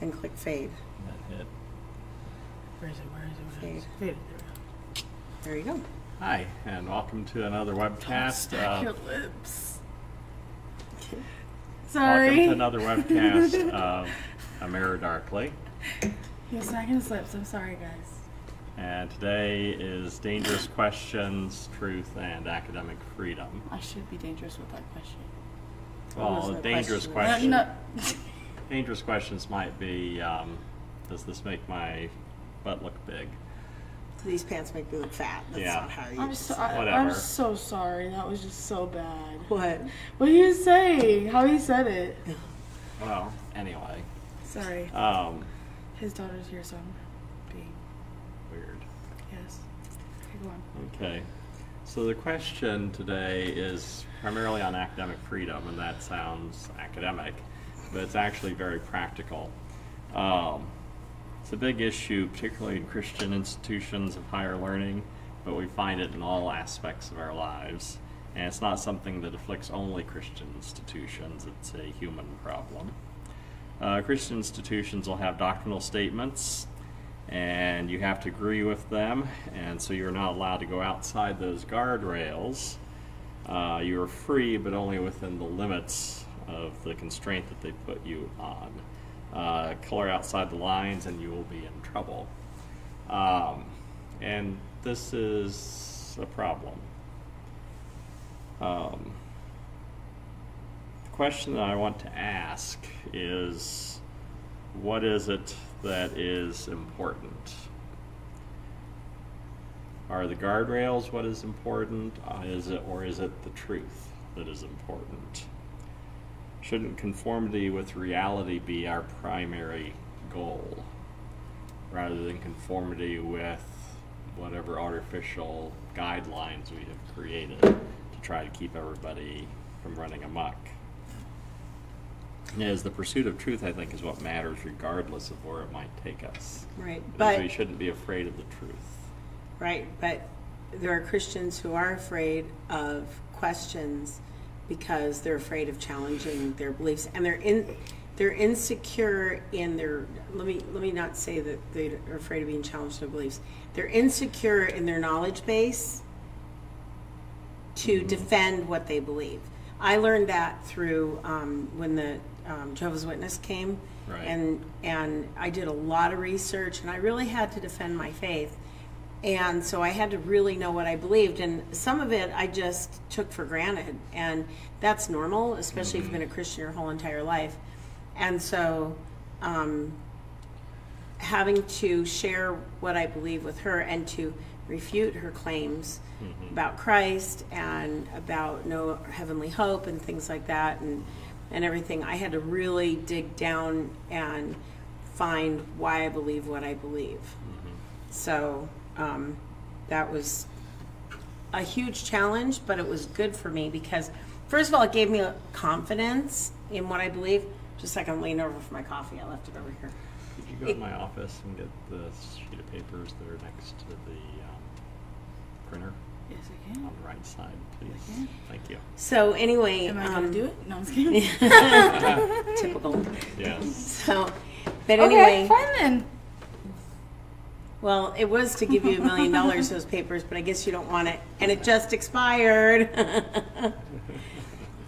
then click fade. That hit. Where is it? Where is it? Where is it? Fade. Fade. There There you go. Hi, and welcome to another webcast. Stack Uh, your lips. Sorry. welcome to another webcast of A Mirror Darkly. He was smacking his lips. I'm sorry, guys. And today is Dangerous Questions, Truth, and Academic Freedom. I should be dangerous with that question. Well, the dangerous question? Question. no. Dangerous questions might be, um, does this make my butt look big? These pants make me look fat. That's Yeah. not how you I'm so, I, Whatever. I'm so sorry. That was just so bad. What? What did you say? How he said it? Well, anyway, Sorry. um, His daughter's here, so I'm being weird. yes. Okay, go on. Okay. So the question today is primarily on academic freedom, and that sounds academic, but it's actually very practical. Um, it's a big issue, particularly in Christian institutions of higher learning, but we find it in all aspects of our lives. And it's not something that afflicts only Christian institutions, it's a human problem. Uh, Christian institutions will have doctrinal statements, and you have to agree with them, and so you're not allowed to go outside those guardrails. Uh, you are free, but only within the limits of the constraint that they put you on. Uh, color outside the lines, and you will be in trouble. Um, and this is a problem. Um, the question that I want to ask is what is it that is important? Are the guardrails what is important? Uh, is it, or is it the truth that is important? Shouldn't conformity with reality be our primary goal rather than conformity with whatever artificial guidelines we have created to try to keep everybody from running amok? Is the pursuit of truth, I think, is what matters regardless of where it might take us. Right. But we shouldn't be afraid of the truth. right, but there are Christians who are afraid of questions because they're afraid of challenging their beliefs and they're in they're insecure in their let me let me not say that they are afraid of being challenged in their beliefs. They're insecure in their knowledge base to defend what they believe. I learned that through um, when the um, Jehovah's Witness came, Right. and and I did a lot of research, and I really had to defend my faith, and so I had to really know what I believed, and some of it I just took for granted, and that's normal, especially if you've been a Christian your whole entire life, and so. Um, having to share what I believe with her and to refute her claims about Christ and about no heavenly hope and things like that and and everything. I had to really dig down and find why I believe what I believe. So um, that was a huge challenge, but it was good for me because, first of all, it gave me confidence in what I believe. Just like I'm leaning over for my coffee, I left it over here. Could you go to my office and get the sheet of papers that are next to the um, printer Yes, I can. on the right side, please? Thank you. So anyway, Am I um, gonna do it? No, I'm just kidding. typical. Yes. So, but anyway, Okay, fine then. Well, it was to give you a million dollars those papers, but I guess you don't want it, and it just expired.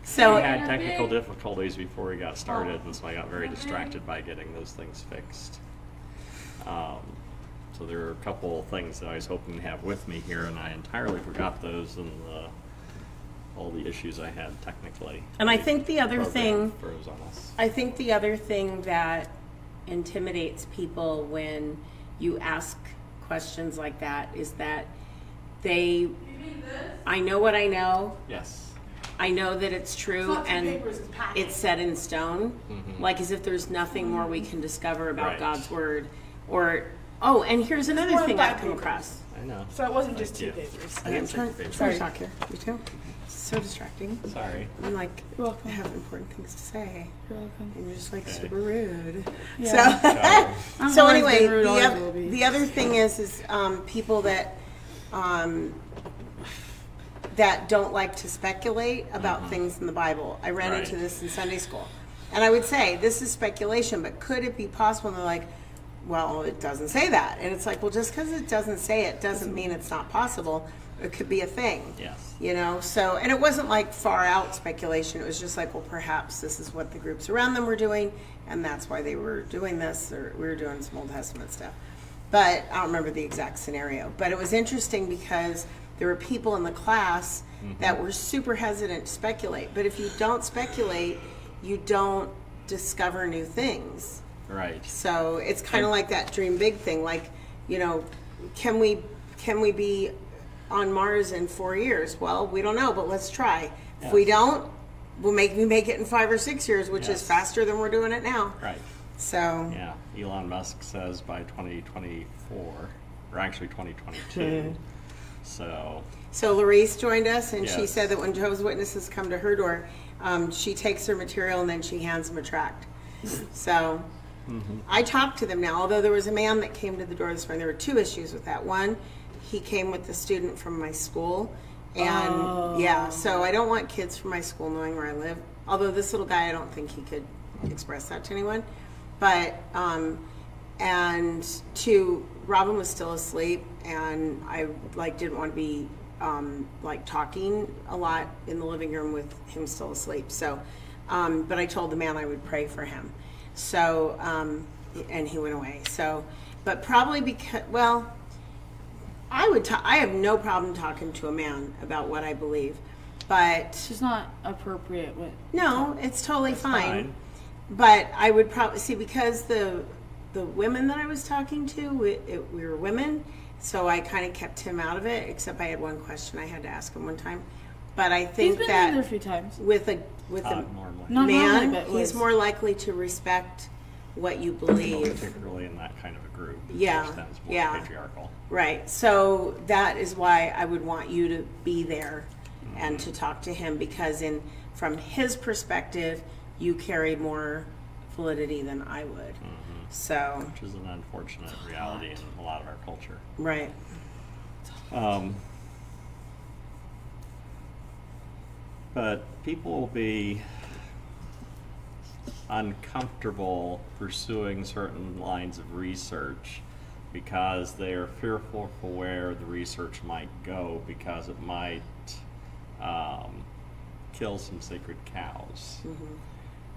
so we had technical difficulties before we got started, and so I got very distracted by getting those things fixed. Um, so there are a couple of things that I was hoping to have with me here, and I entirely forgot those and the, all the issues I had technically. And I think the other thing- froze on us. I think the other thing that intimidates people when you ask questions like that is that they, I know what I know, Yes. I know that it's true, not two and papers, it's it's set in stone. Mm-hmm. Like as if there's nothing more we can discover about Right. God's word. Or, oh, and here's another more thing I've come papers. across. I know. So it wasn't just two Thank you. papers. I didn't I'm take trying, the paper. trying to talk here. You too? It's so distracting. Sorry. I'm like, You're welcome. I have important things to say. You're welcome. And you're just like Okay. super rude. Yeah. So, so anyway, the, always oth- the other thing is, is um, people that um, that don't like to speculate about things in the Bible. I ran Right. into this in Sunday school. And I would say, this is speculation, but could it be possible? And they're like, well, it doesn't say that. And it's like, well, just because it doesn't say it doesn't mean it's not possible. It could be a thing. Yes. You know, so, and it wasn't like far out speculation. It was just like, well, perhaps this is what the groups around them were doing, and that's why they were doing this, or we were doing some Old Testament stuff. But I don't remember the exact scenario. But it was interesting because there were people in the class mm-hmm. that were super hesitant to speculate. But if you don't speculate, you don't discover new things. Right. So it's kind of like that dream big thing. Like, you know, can we can we be on Mars in four years? Well, we don't know, but let's try. If we don't, we'll make we make it in five or six years, which is faster than we're doing it now. Right. So Yeah. Elon Musk says by 2024, or actually 2022. so, so Larice joined us, and she said that when Jehovah's Witnesses come to her door, um, she takes their material and then she hands them a tract. So. I talked to them now, although there was a man that came to the door this morning. There were two issues with that. One, he came with a student from my school. And yeah, so I don't want kids from my school knowing where I live. Although this little guy, I don't think he could express that to anyone. But, um, and two, Robin was still asleep and I like didn't want to be, um, like talking a lot in the living room with him still asleep. So, um, but I told the man I would pray for him. So, um, and he went away. So, but probably because, well, I would, ta- I have no problem talking to a man about what I believe, but It's just not appropriate with. no, it's totally fine. fine. But I would probably see because the the women that I was talking to, we, it, we were women, so I kind of kept him out of it. Except I had one question I had to ask him one time. But I He's think been that there a few times. with a with uh, a man, normally, he's was- more likely to respect what you believe. particularly in that kind of a group. Yeah, yeah. patriarchal. Right. So that is why I would want you to be there and to talk to him because in from his perspective, you carry more validity than I would. So, Which is an unfortunate reality in a lot of our culture. right. Um, but people will be uncomfortable pursuing certain lines of research because they are fearful for where the research might go because it might um, kill some sacred cows.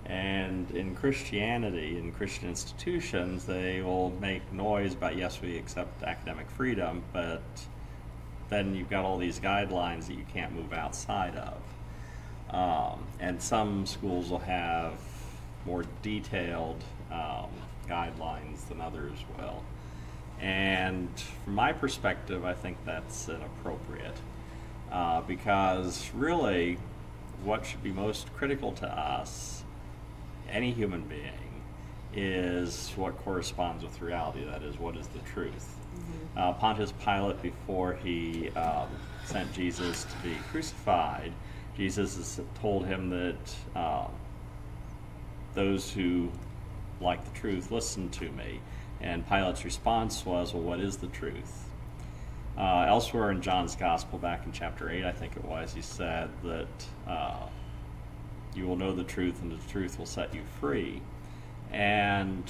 And in Christianity, in Christian institutions, they will make noise about yes, we accept academic freedom, but then you've got all these guidelines that you can't move outside of. Um, and some schools will have more detailed um, guidelines than others will. And from my perspective, I think that's inappropriate. Uh, because really, what should be most critical to us, any human being, is what corresponds with reality. That is, what is the truth. Uh, Pontius Pilate, before he um, sent Jesus to be crucified, Jesus has told him that uh, those who like the truth listen to me. And Pilate's response was, Well, what is the truth? Uh, elsewhere in John's Gospel, back in chapter 8, I think it was, he said that uh, you will know the truth, and the truth will set you free. And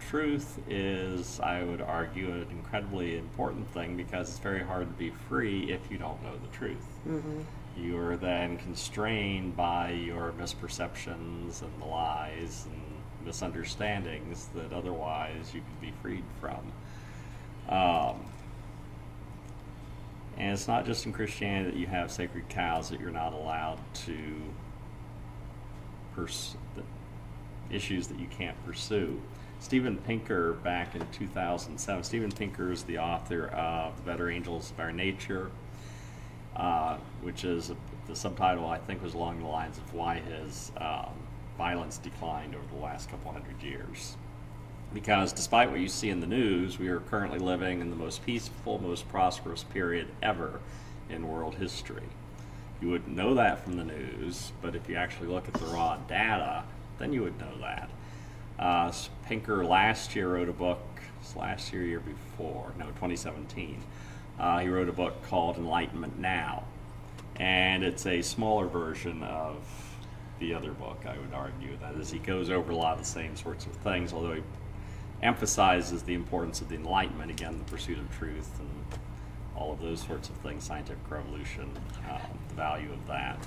truth is, I would argue, an incredibly important thing because it's very hard to be free if you don't know the truth. You are then constrained by your misperceptions and the lies and misunderstandings that otherwise you could be freed from. Um, and it's not just in Christianity that you have sacred cows that you're not allowed to pursue issues that you can't pursue. Steven Pinker, back in 2007, Steven Pinker is the author of The Better Angels of Our Nature, uh, which is the subtitle I think was along the lines of why his um, violence declined over the last couple hundred years. Because despite what you see in the news, we are currently living in the most peaceful, most prosperous period ever in world history. You wouldn't know that from the news, but if you actually look at the raw data, then you would know that. Uh, Pinker last year wrote a book, last year, year before, no, 2017. Uh, he wrote a book called Enlightenment Now, and it's a smaller version of the other book, I would argue. That is, he goes over a lot of the same sorts of things, although he emphasizes the importance of the Enlightenment, again, the pursuit of truth and all of those sorts of things, scientific revolution, um, the value of that.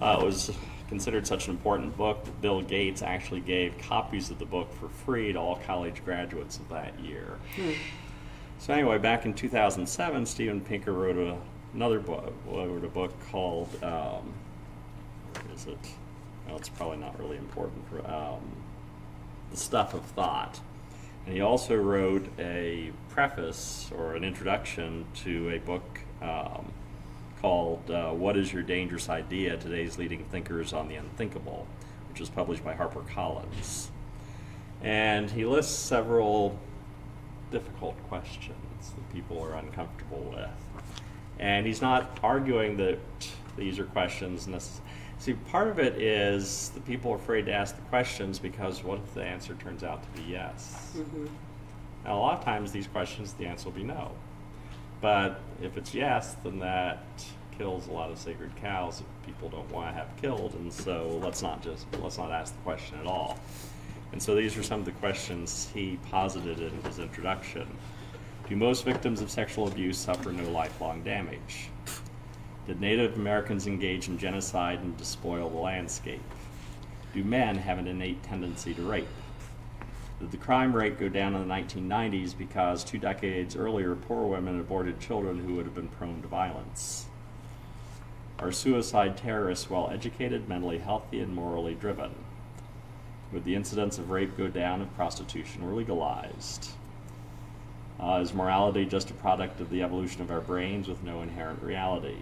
Uh, it was considered such an important book that Bill Gates actually gave copies of the book for free to all college graduates of that year. So anyway, back in 2007, Steven Pinker wrote a, another book. Wrote a book called um, what is it? Well, it's probably not really important. Um, the Stuff of Thought, and he also wrote a preface or an introduction to a book um, called uh, "What Is Your Dangerous Idea? Today's Leading Thinkers on the Unthinkable," which was published by HarperCollins. And he lists several difficult questions that people are uncomfortable with. And he's not arguing that these are questions necessarily. See, part of it is the people are afraid to ask the questions because what if the answer turns out to be yes? Mm-hmm. Now, a lot of times these questions, the answer will be no. But if it's yes, then that kills a lot of sacred cows that people don't want to have killed, and so let's not just let's not ask the question at all. And so these are some of the questions he posited in his introduction. Do most victims of sexual abuse suffer no lifelong damage? Did Native Americans engage in genocide and despoil the landscape? Do men have an innate tendency to rape? Did the crime rate go down in the 1990s because two decades earlier poor women aborted children who would have been prone to violence? Are suicide terrorists well educated, mentally healthy, and morally driven? Would the incidence of rape go down if prostitution were legalized? Uh, is morality just a product of the evolution of our brains with no inherent reality?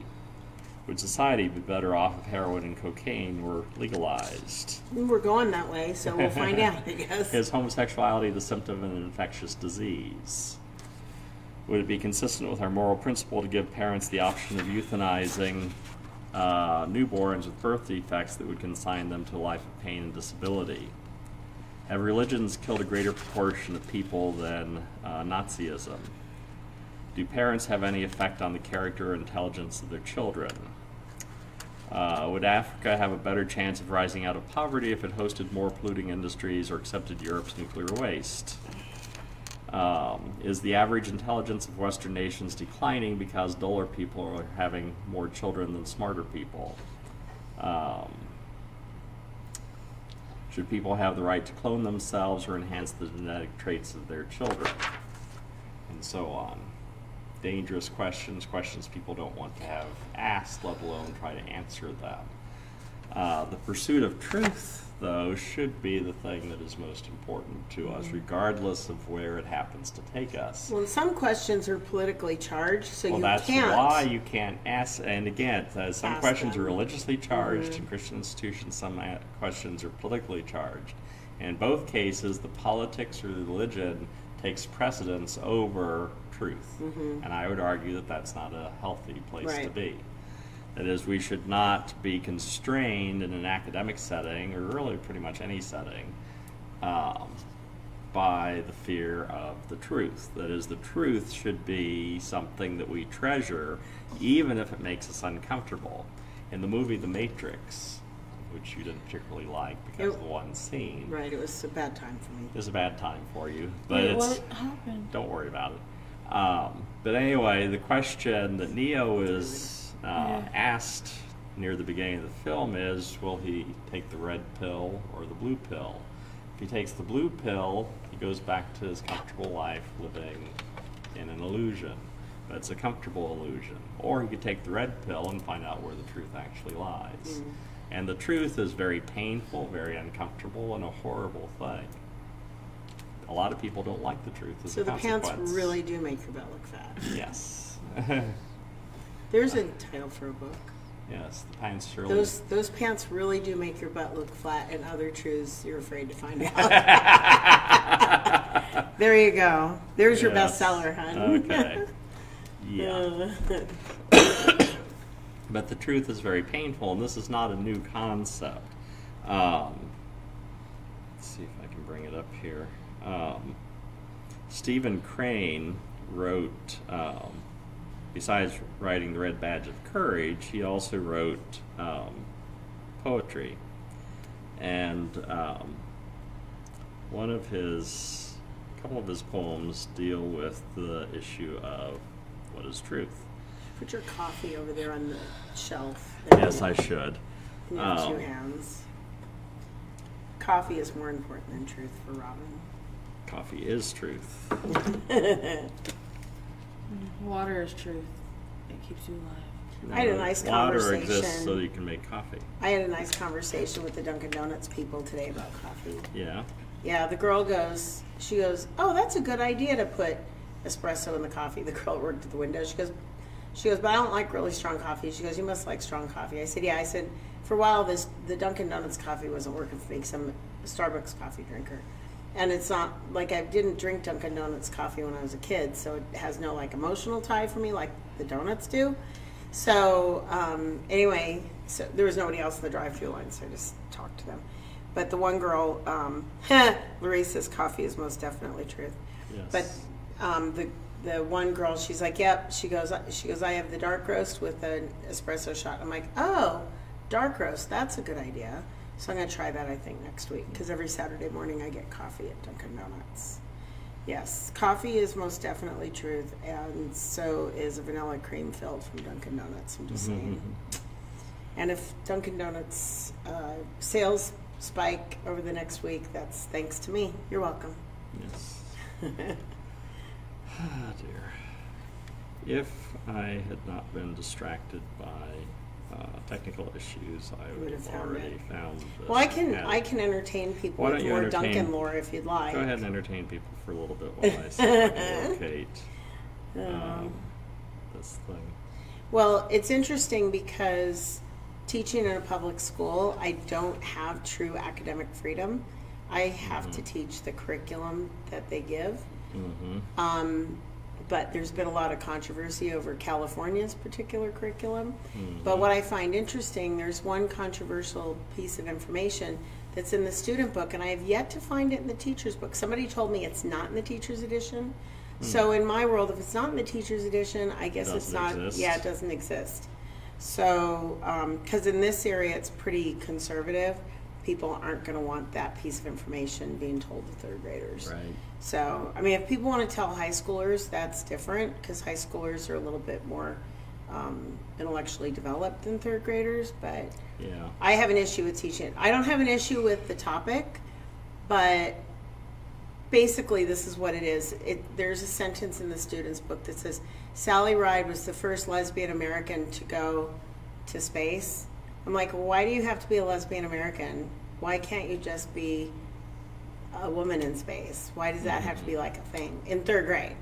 Would society be better off if heroin and cocaine were legalized? We're going that way, so we'll find out, I guess. Is homosexuality the symptom of an infectious disease? Would it be consistent with our moral principle to give parents the option of euthanizing uh, newborns with birth defects that would consign them to a life of pain and disability? Have religions killed a greater proportion of people than uh, Nazism? Do parents have any effect on the character or intelligence of their children? Uh, would Africa have a better chance of rising out of poverty if it hosted more polluting industries or accepted Europe's nuclear waste? Um, is the average intelligence of Western nations declining because duller people are having more children than smarter people? Um, should people have the right to clone themselves or enhance the genetic traits of their children? And so on. Dangerous questions, questions people don't want to have asked, let alone try to answer them. Uh, the pursuit of truth, though, should be the thing that is most important to us, regardless of where it happens to take us. Well, some questions are politically charged, so Well, you that's can't. Well, that's why you can't ask. And again, uh, some Ask questions are religiously charged in Christian institutions. Some uh, questions are politically charged. In both cases, the politics or the religion takes precedence over truth. And I would argue that that's not a healthy place to be. That is, we should not be constrained in an academic setting, or really pretty much any setting, um, by the fear of the truth. That is, the truth should be something that we treasure, even if it makes us uncomfortable. In the movie The Matrix, which you didn't particularly like because of the one scene, Right, it was a bad time for me. it was a bad time for you, but Wait, it's what happened? don't worry about it. Um, but anyway, the question that Neo is uh, Yeah. asked near the beginning of the film is will he take the red pill or the blue pill? If he takes the blue pill, he goes back to his comfortable life living in an illusion. But it's a comfortable illusion. Or he could take the red pill and find out where the truth actually lies. And the truth is very painful, very uncomfortable, and a horrible thing. A lot of people don't like the truth as So the pants really do make your butt look fat. Yes. There's a title for a book. yes, the pants surely. Those those pants really do make your butt look flat, and other truths you're afraid to find out. there you go. There's your bestseller, hon. Okay. Yeah. but the truth is very painful, and this is not a new concept. Um, let's see if I can bring it up here. Um, Stephen Crane wrote, um, besides writing The Red Badge of Courage, he also wrote um, poetry, and um, one of his, a couple of his poems deal with the issue of what is truth. Put your coffee over there on the shelf. Yes, I should. You have two Um, hands. Coffee is more important than truth for Robin. Coffee is truth. Water is truth. It keeps you alive. I had a nice Water exists conversation. so you can make coffee. I had a nice conversation with the Dunkin' Donuts people today about coffee. Yeah. Yeah, the girl goes, she goes, oh, that's a good idea to put espresso in the coffee. The girl worked at the window. She goes, she goes, but I don't like really strong coffee. She goes, you must like strong coffee. I said, yeah. I said, for a while, this the Dunkin' Donuts coffee wasn't working for me because I'm a Starbucks coffee drinker, and it's not like I didn't drink Dunkin' Donuts coffee when I was a kid, so it has no like emotional tie for me like the donuts do. So um, anyway, so there was nobody else in the drive-through line, so I just talked to them. But the one girl, um, says coffee is most definitely truth. Yes. But um, the the one girl, she's like, "Yep." She goes, "She goes, I have the dark roast with an espresso shot." I'm like, "Oh, dark roast. That's a good idea." So I'm gonna try that. I think next week because every Saturday morning I get coffee at Dunkin' Donuts. Yes, coffee is most definitely truth, and so is a vanilla cream filled from Dunkin' Donuts. I'm just saying. And if Dunkin' Donuts uh, sales spike over the next week, that's thanks to me. You're welcome. Yes. Ah, dear. If I had not been distracted by uh, technical issues, I would would have have found already found this. Well, I can and- I can entertain people Why with don't you more entertain- Dunkin' lore if you'd like. Go ahead and entertain people for a little bit while I see if locate Um, um, this thing. Well, it's interesting because teaching in a public school, I don't have true academic freedom. I have to teach the curriculum that they give. Mm-hmm. Um, but there's been a lot of controversy over California's particular curriculum. Mm-hmm. But what I find interesting, there's one controversial piece of information that's in the student book, and I have yet to find it in the teacher's book. Somebody told me it's not in the teacher's edition. Hmm. So in my world, if it's not in the teacher's edition, I guess it's not. exist. Yeah, it doesn't exist. So, um, because in this area it's pretty conservative, people aren't going to want that piece of information being told to third graders. Right. So, I mean, if people want to tell high schoolers, that's different because high schoolers are a little bit more um, intellectually developed than third graders. But Yeah. I have an issue with teaching. I don't have an issue with the topic, but basically, this is what it is. It, there's a sentence in the student's book that says Sally Ride was the first lesbian American to go to space. I'm like, why do you have to be a lesbian American? Why can't you just be a woman in space? Why does that have to be mm-hmm. like a thing in third grade?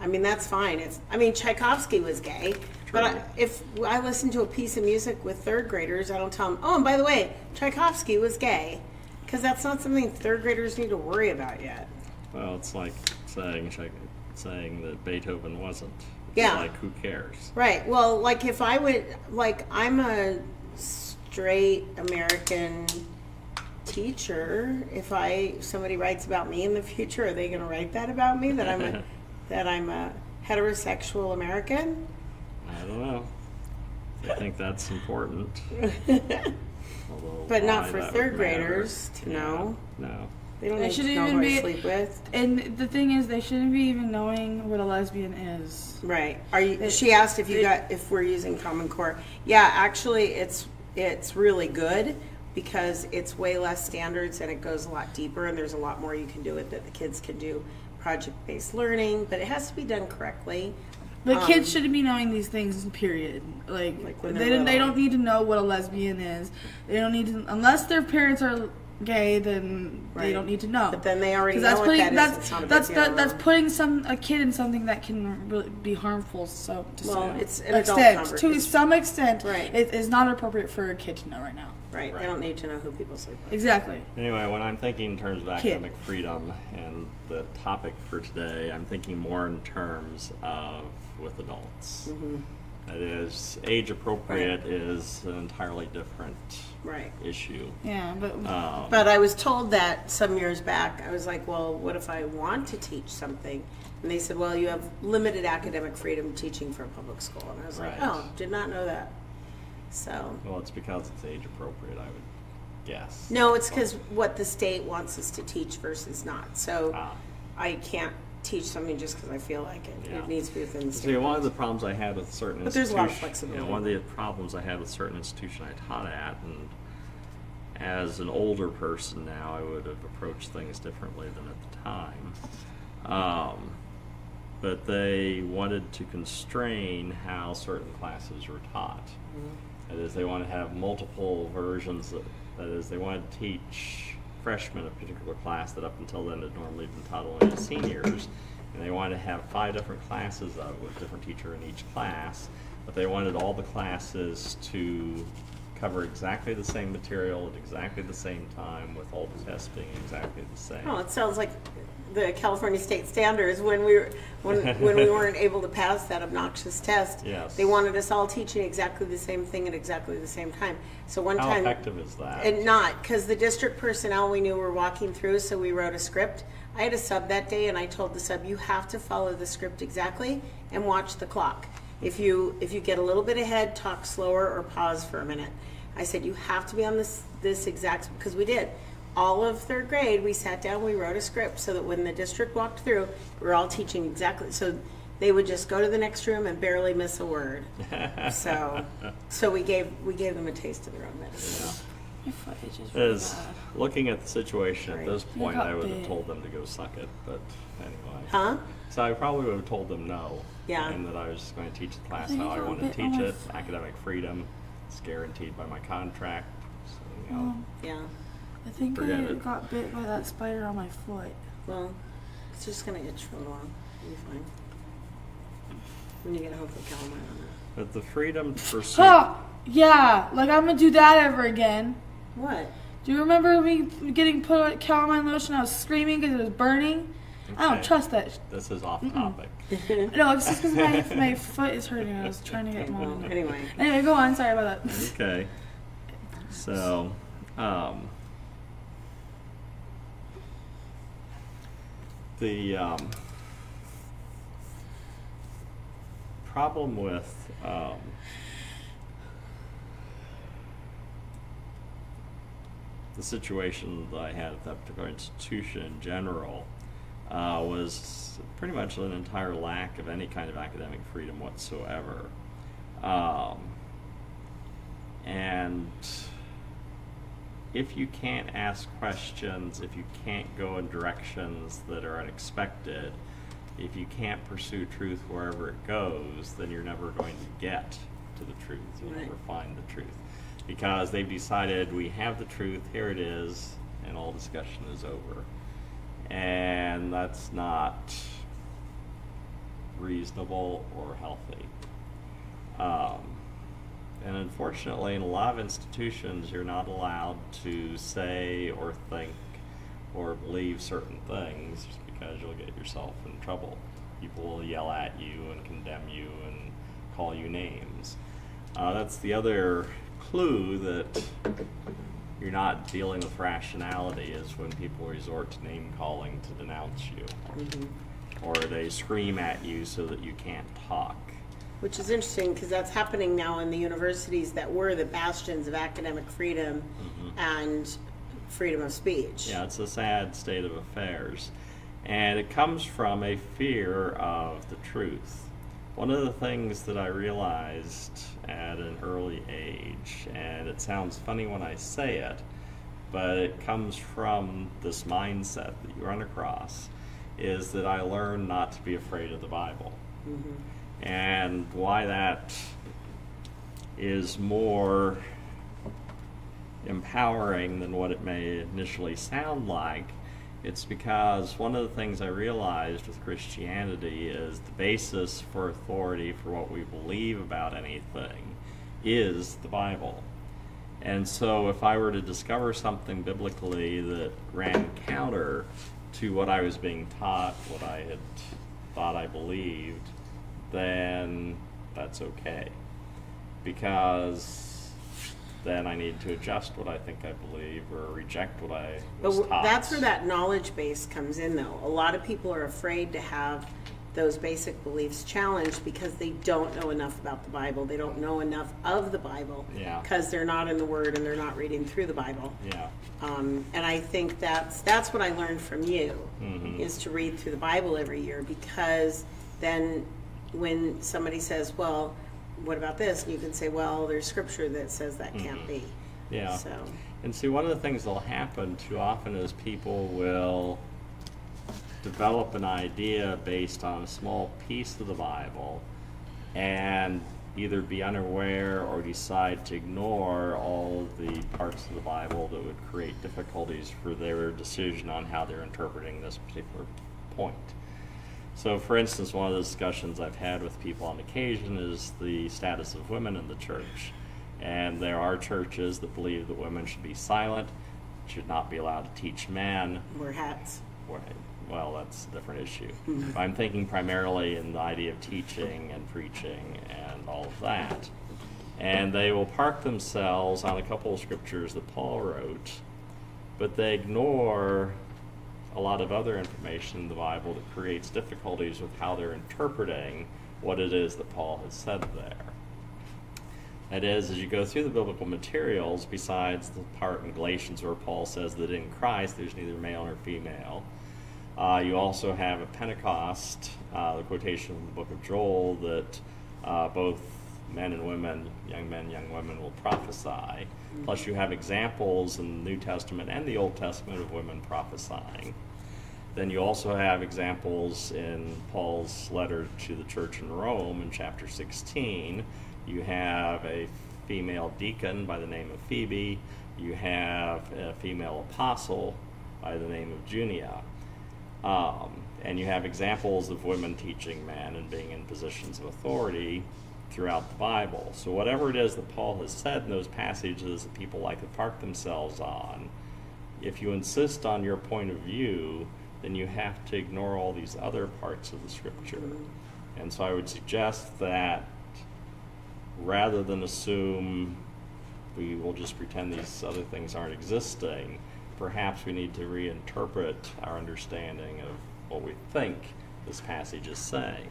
I mean, that's fine. It's, I mean, Tchaikovsky was gay, but I, if I listen to a piece of music with third graders, I don't tell them, oh, and by the way, Tchaikovsky was gay, because that's not something third graders need to worry about yet. Well, it's like saying saying that Beethoven wasn't. It's Yeah. Like who cares? Right. Well, like if I would, like, I'm a straight American teacher. If I somebody writes about me in the future, are they going to write that about me that I'm a that I'm a heterosexual American? I don't know. I think that's important. But not for third would matter. graders to Yeah, know. No. They don't They shouldn't know even who I be- sleep with. And the thing is, they shouldn't be even knowing what a lesbian is. Right. Are you? It- She asked if you it- got if we're using Common Core. Yeah, actually, it's it's really good because it's way less standards and it goes a lot deeper and there's a lot more you can do with it. The kids can do project-based learning, but it has to be done correctly. The Um, kids shouldn't be knowing these things. Period. Like, Like when they don't, they don't need to know what a lesbian is. They don't need to unless their parents are gay. Then they don't need to know. But then they already 'Cause know that's what putting that is. that's It's not a big that's that, that's putting some a kid in something that can really be harmful. So to Well, some it's an adult extent, to some extent, Right. it is not appropriate for a kid to know right now. Right. They don't need to know who people sleep with. Exactly. Anyway, when I'm thinking in terms of Kid. academic freedom and the topic for today, I'm thinking more in terms of with adults. Mm-hmm. That is, age appropriate is an entirely different Right. issue. Yeah, but Um, But I was told that some years back. I was like, well, what if I want to teach something? And they said, well, you have limited academic freedom teaching for a public school. And I was like, oh, did not know that. So, Well, it's because it's age appropriate, I would guess. no, it's because what the state wants us to teach versus not. So Ah. I can't teach something just because I feel like it. Yeah. It needs to be within the See, state. one of the problems I had with certain But there's a lot of institution- flexibility. Yeah, one of the problems I had with certain institution I taught at, and as an older person now, I would have approached things differently than at the time. Um, but they wanted to constrain how certain classes were taught. Mm-hmm. That is, they want to have multiple versions. Of, that is, they want to teach freshmen a particular class that up until then had normally been taught only to seniors, and they wanted to have five different classes of it with different teacher in each class. But they wanted all the classes to cover exactly the same material at exactly the same time, with all the testing exactly the same. Oh, it sounds like the California state standards when we were, when, when we weren't able to pass that obnoxious test. Yes. They wanted us all teaching exactly the same thing at exactly the same time. So one How time. effective is that? And not, because the district personnel we knew were walking through, so we wrote a script. I had a sub that day, and I told the sub, you have to follow the script exactly and watch the clock. If you, if you get a little bit ahead, talk slower or pause for a minute. I said, you have to be on this, this exact, because we did. All of third grade, we sat down, we wrote a script, so that when the district walked through, we were all teaching exactly, so they would just go to the next room and barely miss a word. So, so we gave, we gave them a taste of their own medicine. My foot itches really Is bad. looking at the situation Sorry. at this point, I would have told them to go suck it, but anyway. Huh? So I probably would have told them no. Yeah. And that I was just going to teach the class how I got want to teach it. Academic freedom. It's guaranteed by my contract. So, you know, Um, Yeah. I think Forget I it. got bit by that spider on my foot. Well, it's just gonna itch for a while. You'll be fine. When you get home from calamine on but the freedom to pursue. Huh! Yeah, like I'm gonna do that ever again. What? Do you remember me getting put on calamine lotion? I was screaming because it was burning. I don't trust that. This is off topic. No, it's just because my, my foot is hurting. I was trying to get well, mom. anyway. Anyway, go on. Sorry about that. Okay. So, um, the um, problem with um, the situation that I had at that particular institution in general uh, was pretty much an entire lack of any kind of academic freedom whatsoever. Um, and if you can't ask questions, if you can't go in directions that are unexpected, if you can't pursue truth wherever it goes, then you're never going to get to the truth. You'll Right. never find the truth. Because they've decided we have the truth, here it is, and all discussion is over. And that's not reasonable or healthy. Um, and unfortunately, in a lot of institutions, you're not allowed to say or think or believe certain things just because you'll get yourself in trouble. People will yell at you and condemn you and call you names. Uh, that's the other clue that you're not dealing with rationality is when people resort to name calling to denounce you. Or they scream at you so that you can't talk. Which is interesting because that's happening now in the universities that were the bastions of academic freedom mm-hmm. and freedom of speech. Yeah, it's a sad state of affairs. And it comes from a fear of the truth. One of the things that I realized at an early age, and it sounds funny when I say it, but it comes from this mindset that you run across, is that I learned not to be afraid of the Bible. Mm-hmm. And why that is more empowering than what it may initially sound like. It's because one of the things I realized with Christianity is the basis for authority for what we believe about anything is the Bible. And so if I were to discover something biblically that ran counter to what I was being taught, what I had thought I believed, then that's okay. Because then I need to adjust what I think I believe or reject what I But was w- taught. that's where that knowledge base comes in, though. A lot of people are afraid to have those basic beliefs challenged because they don't know enough about the Bible. They don't know enough of the Bible. Yeah. Because they're not in the Word and they're not reading through the Bible. Yeah. Um, and I think that's that's what I learned from you Mhm. is to read through the Bible every year because then when somebody says, "Well, what about this?" and you can say, "Well, there's scripture that says that can't be." Mm-hmm. Yeah. So And see, one of the things that'll happen too often is people will develop an idea based on a small piece of the Bible and either be unaware or decide to ignore all of the parts of the Bible that would create difficulties for their decision on how they're interpreting this particular point. So, for instance, one of the discussions I've had with people on occasion is the status of women in the church. And there are churches that believe that women should be silent, should not be allowed to teach men. wear hats. Well, Well, that's a different issue. Mm-hmm. I'm thinking primarily in the idea of teaching and preaching and all of that. And they will park themselves on a couple of scriptures that Paul wrote, but they ignore a lot of other information in the Bible that creates difficulties with how they're interpreting what it is that Paul has said there. That is, as you go through the biblical materials, besides the part in Galatians where Paul says that in Christ there's neither male nor female, uh, you also have at Pentecost uh, the quotation from the book of Joel that uh, both men and women, young men, young women, will prophesy. Plus, you have examples in the New Testament and the Old Testament of women prophesying. Then you also have examples in Paul's letter to the church in Rome in chapter 16. You have a female deacon by the name of Phoebe. You have a female apostle by the name of Junia. Um, and you have examples of women teaching men and being in positions of authority throughout the Bible. So, whatever it is that Paul has said in those passages that people like to park themselves on, if you insist on your point of view, then you have to ignore all these other parts of the scripture. And so, I would suggest that rather than assume we will just pretend these other things aren't existing, perhaps we need to reinterpret our understanding of what we think this passage is saying.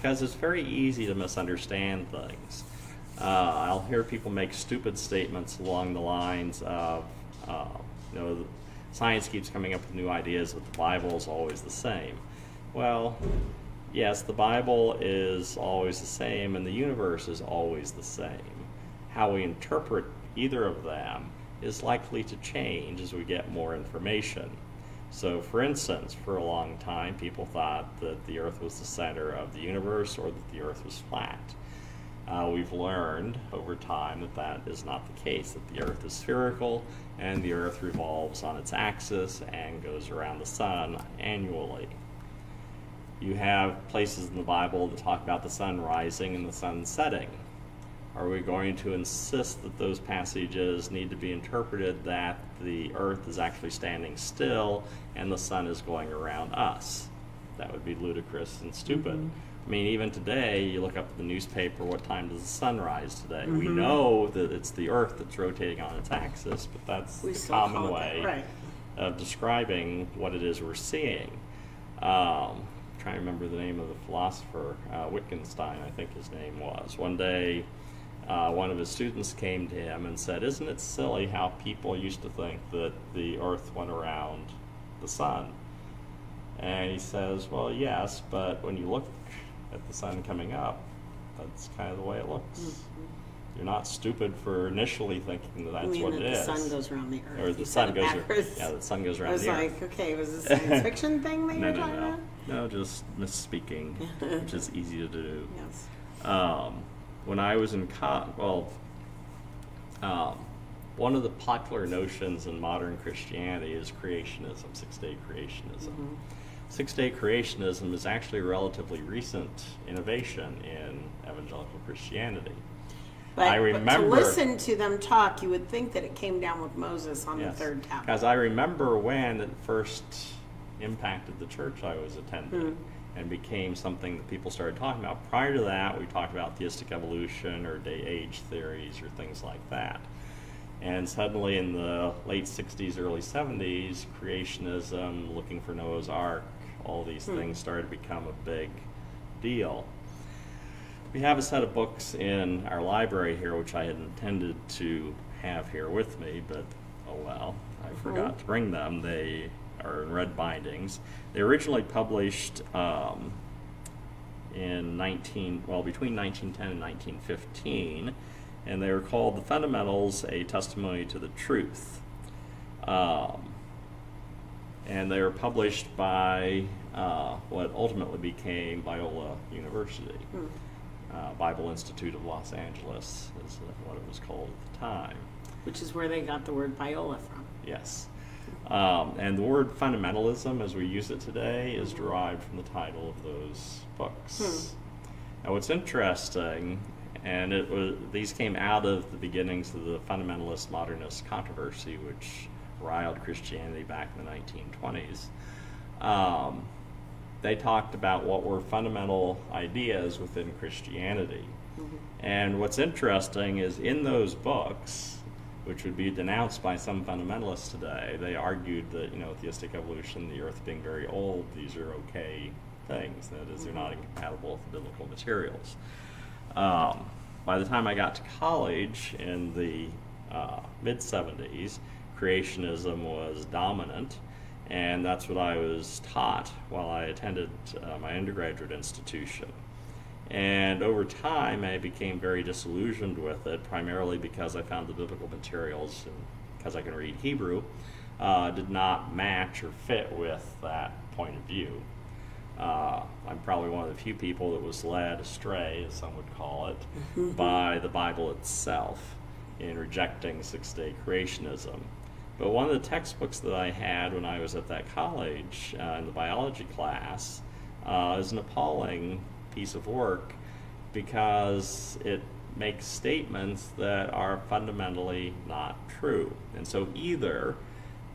Because it's very easy to misunderstand things. Uh, I'll hear people make stupid statements along the lines of, uh, you know, science keeps coming up with new ideas, but the Bible is always the same. Well, yes, the Bible is always the same, and the universe is always the same. How we interpret either of them is likely to change as we get more information. So, for instance, for a long time, people thought that the Earth was the center of the universe or that the Earth was flat. Uh, we've learned over time that that is not the case, that the Earth is spherical and the Earth revolves on its axis and goes around the sun annually. You have places in the Bible that talk about the sun rising and the sun setting. Are we going to insist that those passages need to be interpreted that the earth is actually standing still and the sun is going around us? That would be ludicrous and stupid. I mean, even today, you look up the newspaper, what time does the sun rise today? We know that it's the earth that's rotating on its axis, but that's We the common way right. of describing what it is we're seeing. Um, trying to remember the name of the philosopher, uh, Wittgenstein, I think his name was. One day, uh, one of his students came to him and said, Isn't it silly how people used to think that the earth went around the sun? And he says, Well, yes, but when you look at the sun coming up, that's kind of the way it looks. You're not stupid for initially thinking that that's what that it the is. sun goes around the earth. Or the said sun goes. ar- backwards. Yeah, the sun goes I was the like, earth. okay, was this a science fiction thing that you No, were no, talking no. about? No, just misspeaking, which is easy to do. Yes. Um, when I was in co- well, um, one of the popular notions in modern Christianity is creationism, six-day creationism. Mm-hmm. Six-day creationism is actually a relatively recent innovation in evangelical Christianity. But, I but remember- to listen to them talk, you would think that it came down with Moses on the third tablet. Because I remember when it first impacted the church I was attending Hmm. And became something that people started talking about. Prior to that, we talked about theistic evolution or day age theories or things like that. And suddenly in the late 60s, early 70s, creationism, looking for Noah's Ark, all these Hmm. things started to become a big deal. We have a set of books in our library here, which I had intended to have here with me, but oh well, I forgot to bring them. They are in red bindings. They originally published um, in 19, well, between 1910 and 1915, and they were called The Fundamentals, A Testimony to the Truth. Um, and they were published by uh, what ultimately became Biola University. Uh, Bible Institute of Los Angeles is what it was called at the time. Which is where they got the word Biola from. Yes. Um, and the word fundamentalism, as we use it today, is derived from the title of those books. Now, what's interesting, and it was these came out of the beginnings of the fundamentalist modernist controversy, which riled Christianity back in the 1920s. Um, they talked about what were fundamental ideas within Christianity. And what's interesting is in those books, which would be denounced by some fundamentalists today, they argued that, you know, theistic evolution, the earth being very old, these are okay things. That is, they're not incompatible with the biblical materials. Um, by the time I got to college in the uh, mid 70s, creationism was dominant, and that's what I was taught while I attended uh, my undergraduate institution. And over time, I became very disillusioned with it, primarily because I found the biblical materials, and because I can read Hebrew, uh, did not match or fit with that point of view. Uh, I'm probably one of the few people that was led astray, as some would call it, by the Bible itself in rejecting six day creationism. But one of the textbooks that I had when I was at that college uh, in the biology class uh, is an appalling piece of work because it makes statements that are fundamentally not true. And so either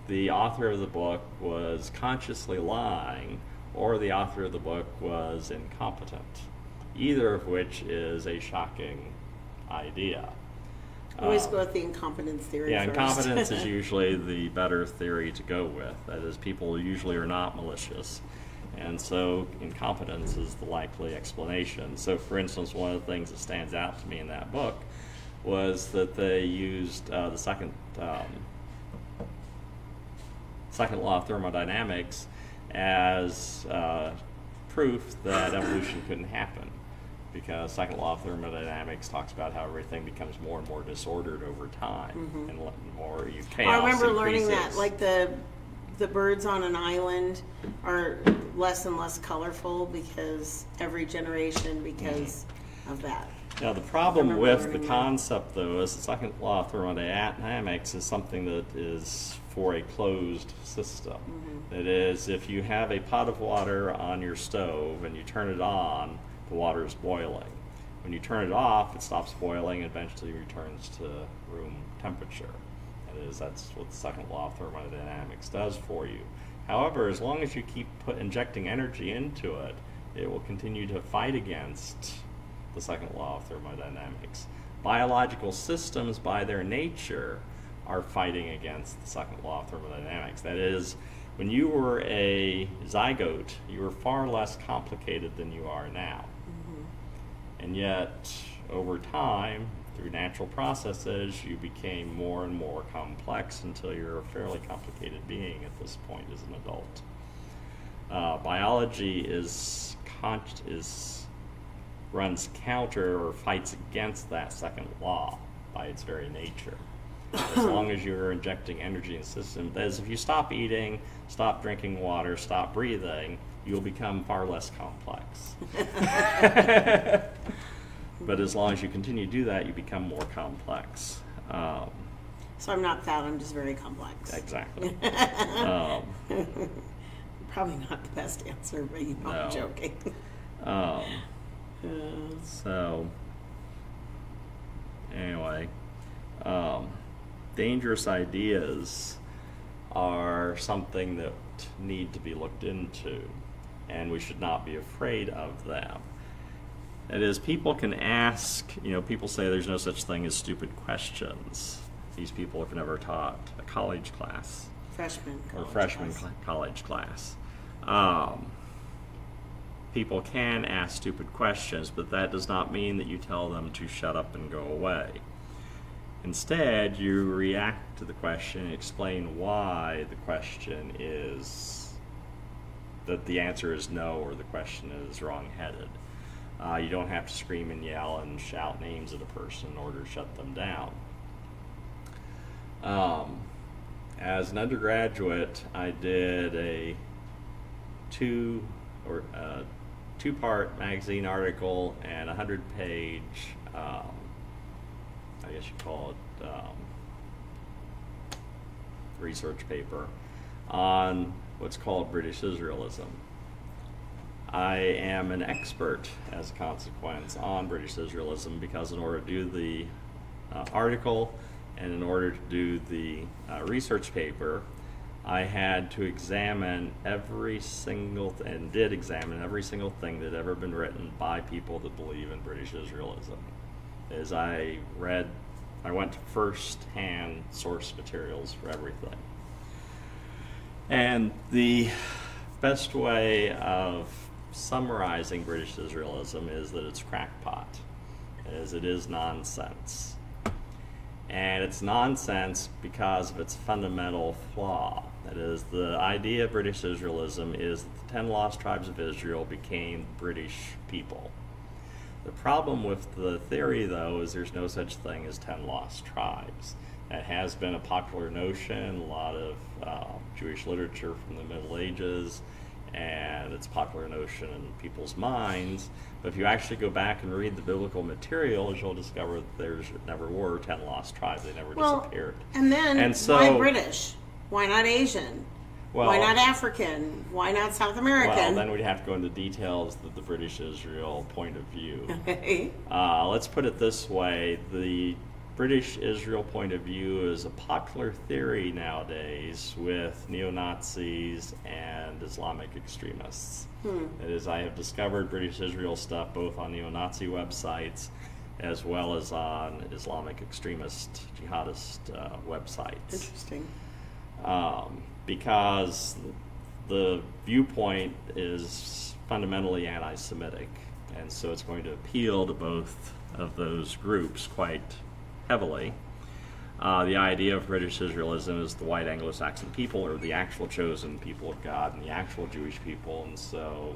the author of the book was consciously lying or the author of the book was incompetent, either of which is a shocking idea. Always go um, with the incompetence theory yeah, first. incompetence is usually the better theory to go with. That is, people usually are not malicious. And so incompetence is the likely explanation. So, for instance, one of the things that stands out to me in that book was that they used uh, the second, um, second law of thermodynamics as uh, proof that evolution couldn't happen because second law of thermodynamics talks about how everything becomes more and more disordered over time and more you chaos. I remember learning that, like the the birds on an island are less and less colorful because every generation because of that. Now, the problem with the concept, though, is the second law of thermodynamics is something that is for a closed system. Mm-hmm. That is, if you have a pot of water on your stove and you turn it on, the water is boiling. When you turn it off, it stops boiling and eventually returns to room temperature. Is, that's what the second law of thermodynamics does for you. However, as long as you keep put, injecting energy into it, it will continue to fight against the second law of thermodynamics. Biological systems, by their nature, are fighting against the second law of thermodynamics. That is, when you were a zygote, you were far less complicated than you are now. Mm-hmm. And yet, over time, through natural processes, you became more and more complex until you're a fairly complicated being at this point as an adult. Uh, biology is is runs counter or fights against that second law by its very nature. As long as you're injecting energy in the system, that is, if you stop eating, stop drinking water, stop breathing, you'll become far less complex. but as long as you continue to do that, you become more complex. Um, So I'm not fat, I'm just very complex. exactly. um, Probably not the best answer, but you know, I'm joking. um, Uh, So, anyway, um, dangerous ideas are something that need to be looked into, and we should not be afraid of them. That is, people can ask, you know, people say there's no such thing as stupid questions. These people have never taught a college class freshman. or college freshman class. cl- college class. Um, people can ask stupid questions, but that does not mean that you tell them to shut up and go away. Instead, you react to the question and explain why the question is that the answer is no or the question is wrong-headed. Uh, you don't have to scream and yell and shout names at a person in order to shut them down. Um, as an undergraduate, I did a two or uh, two-part magazine article and a hundred-page, um, I guess you call it, um, research paper on what's called British Israelism. I am an expert, as a consequence, on British Israelism because in order to do the uh, article and in order to do the uh, research paper, I had to examine every single and did examine every single thing that had ever been written by people that believe in British Israelism. As I read, I went to first-hand source materials for everything. And the best way of summarizing British Israelism is that it's crackpot, as it is nonsense. And it's nonsense because of its fundamental flaw. That is, the idea of British Israelism is that the ten lost tribes of Israel became British people. The problem with the theory, though, is there's no such thing as ten lost tribes. That has been a popular notion, a lot of uh, Jewish literature from the Middle Ages, and it's a popular notion in people's minds. But if you actually go back and read the biblical materials, you'll discover that there's never were ten lost tribes. They never Well, disappeared. and then And so- why British? Why not Asian? why not African? Why not South American? Well, then we'd have to go into details of the British Israel point of view. Okay. Uh, let's put it this way the British Israel point of view is a popular theory nowadays with neo Nazis and Islamic extremists. That is, I have discovered British Israel stuff both on neo Nazi websites as well as on Islamic extremist jihadist uh, websites Interesting. um, because the viewpoint is fundamentally anti Semitic. And so it's going to appeal to both of those groups quite heavily. Uh, the idea of British Israelism is the white Anglo Saxon people are the actual chosen people of God and the actual Jewish people. And so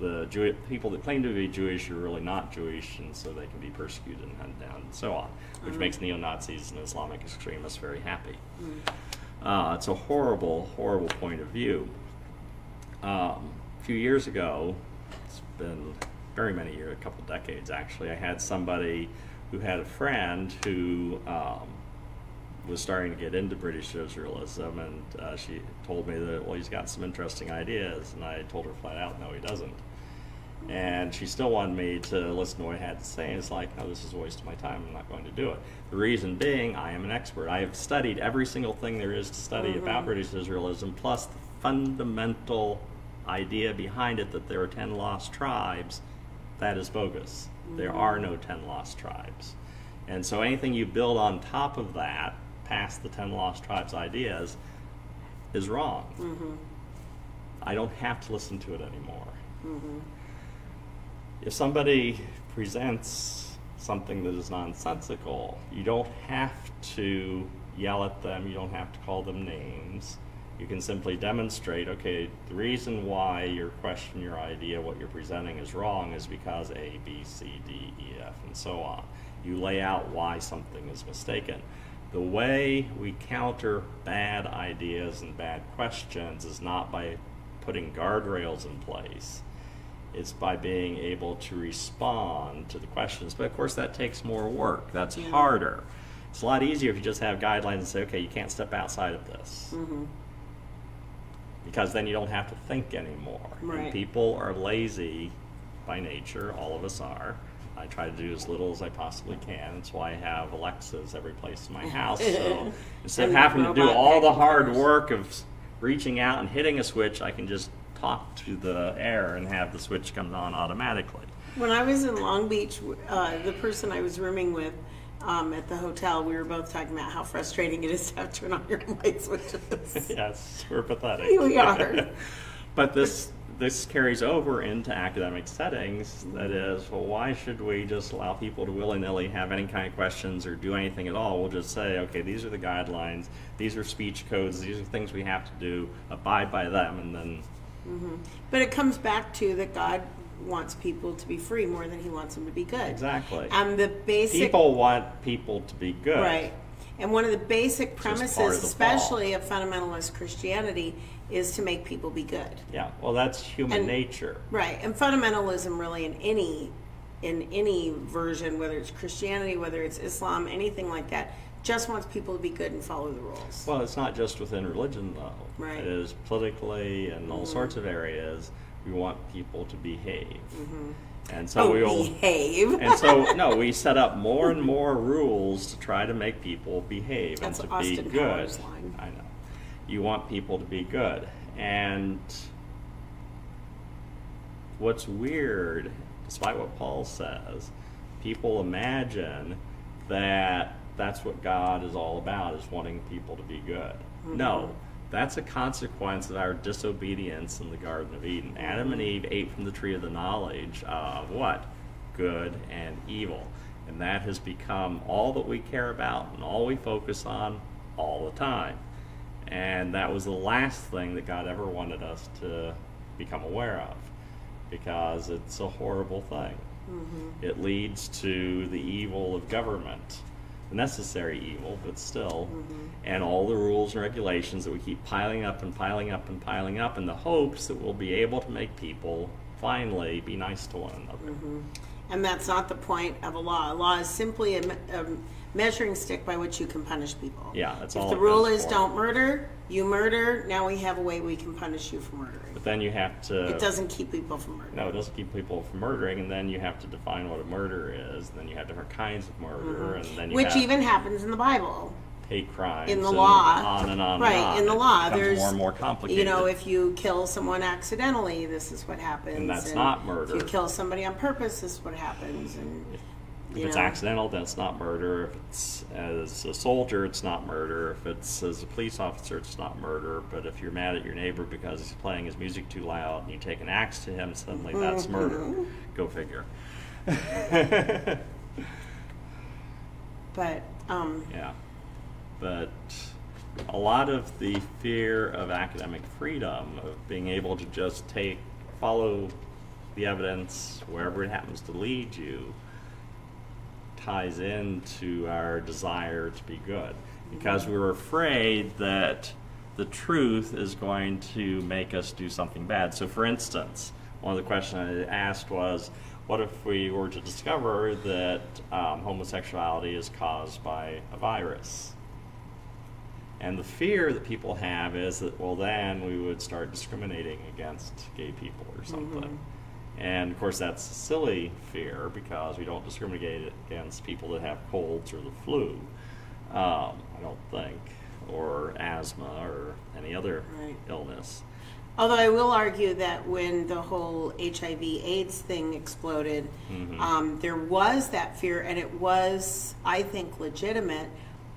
the Jew- people that claim to be Jewish are really not Jewish, and so they can be persecuted and hunted down and so on, which makes neo Nazis and Islamic extremists very happy. Uh, it's a horrible, horrible point of view. Um, a few years ago, it's been very many years, a couple decades actually, I had somebody who had a friend who um, was starting to get into British Israelism, and uh, she told me that, well, he's got some interesting ideas, and I told her flat out, no, he doesn't. And she still wanted me to listen to what I had to say. And it's like, no, this is a waste of my time. I'm not going to do it. The reason being, I am an expert. I have studied every single thing there is to study about British Israelism, plus the fundamental idea behind it that there are 10 lost tribes. That is bogus. There are no 10 lost tribes. And so anything you build on top of that, past the 10 lost tribes ideas, is wrong. Mm-hmm. I don't have to listen to it anymore mm-hmm. if somebody presents something that is nonsensical, you don't have to yell at them, you don't have to call them names. You can simply demonstrate, okay, the reason why your question, your idea, what you're presenting is wrong, is because A, B, C, D, E, F, and so on. You lay out why something is mistaken. The way we counter bad ideas and bad questions is not by putting guardrails in place it's by being able to respond to the questions. But of course, that takes more work. That's harder. It's a lot easier if you just have guidelines and say, okay, you can't step outside of this. Mm-hmm. Because then you don't have to think anymore. Right. And people are lazy by nature, all of us are. I try to do as little as I possibly can. That's why I have Alexas every place in my house. So instead of having to do all the hard work of reaching out and hitting a switch, I can just talk to the air and have the switch come on automatically. When I was in Long Beach, uh, the person I was rooming with um, at the hotel, we were both talking about how frustrating it is to have to turn on your light switches. yes, we're pathetic. We are. but this this carries over into academic settings. That is, well, why should we just allow people to willy nilly have any kind of questions or do anything at all? We'll just say, okay, these are the guidelines, these are speech codes, these are things we have to do, abide by them, and then But it comes back to that God wants people to be free more than he wants them to be good. exactly. And the basic people want people to be good. Right. And one of the basic is part of premises, the especially of fundamentalist Christianity, is to make people be good. Yeah. Well, that's human And- nature. Right. And fundamentalism really in any in any version, whether it's Christianity, whether it's Islam, anything like that, just wants people to be good and follow the rules. Well, it's not just within religion, though. Right. It is politically and all mm-hmm. sorts of areas. We want people to behave, mm-hmm. and so oh, we will. behave. And so, no, we set up more and more rules to try to make people behave That's and to Austin be good. I know. You want people to be good. And what's weird, despite what Paul says, people imagine that that's what God is all about, is wanting people to be good. No, mm-hmm. That's a consequence of our disobedience in the Garden of Eden. Adam and Eve ate from the tree of the knowledge of what? Good and evil. And that has become all that we care about and all we focus on all the time. And that was the last thing that God ever wanted us to become aware of because it's a horrible thing. Mm-hmm. It leads to the evil of government, necessary evil, but still, mm-hmm. and all the rules and regulations that we keep piling up and piling up and piling up in the hopes that we'll be able to make people finally be nice to one another. Mm-hmm. And that's not the point of a law. A law is simply a, a measuring stick by which you can punish people. Yeah, that's if all the it rule is for. don't murder, you murder. Now we have a way we can punish you for murdering. Then you have to. It doesn't keep people from murdering. No, it doesn't keep people from murdering, and then you have to define what a murder is. And then you have different kinds of murder, and then you Mm-hmm. Which even happens in the Bible. hate crimes in the law, on and on. right? and on. In the law, there's more and more complicated. You know, if you kill someone accidentally, this is what happens. And that's not murder. If you kill somebody on purpose, this is what happens. And If it's know. accidental, then it's not murder. If it's as a soldier, it's not murder. If it's as a police officer, it's not murder. But if you're mad at your neighbor because he's playing his music too loud and you take an axe to him, suddenly that's Mm-hmm. murder. Go figure. but um, Yeah. But a lot of the fear of academic freedom, of being able to just take, follow the evidence wherever it happens to lead you, ties into our desire to be good. Because we're afraid that the truth is going to make us do something bad. So, for instance, one of the questions I asked was, what if we were to discover that um, homosexuality is caused by a virus? And the fear that people have is that, well, then we would start discriminating against gay people or something. And of course, that's a silly fear because we don't discriminate against people that have colds or the flu, um, I don't think, or asthma or any other Right. illness. although I will argue that when the whole HIV/AIDS thing exploded, Mm-hmm. um, there was that fear, and it was, I think, legitimate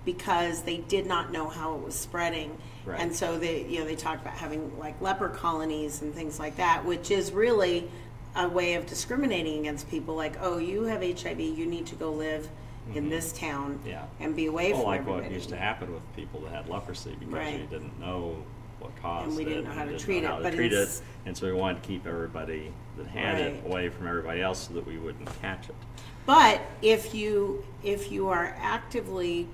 because they did not know how it was spreading. Right. And so they, you know, they talked about having like leper colonies and things like that, which is really a way of discriminating against people. Like, oh, you have HIV, you need to go live in this town Mm-hmm. Yeah. and be away Well, from like everybody. what used to happen with people that had leprosy because Right. we didn't know what caused And we didn't it know how to treat it, but it, it's- and so we wanted to keep everybody that had it Right. away from everybody else so that we wouldn't catch it. But if you if you are actively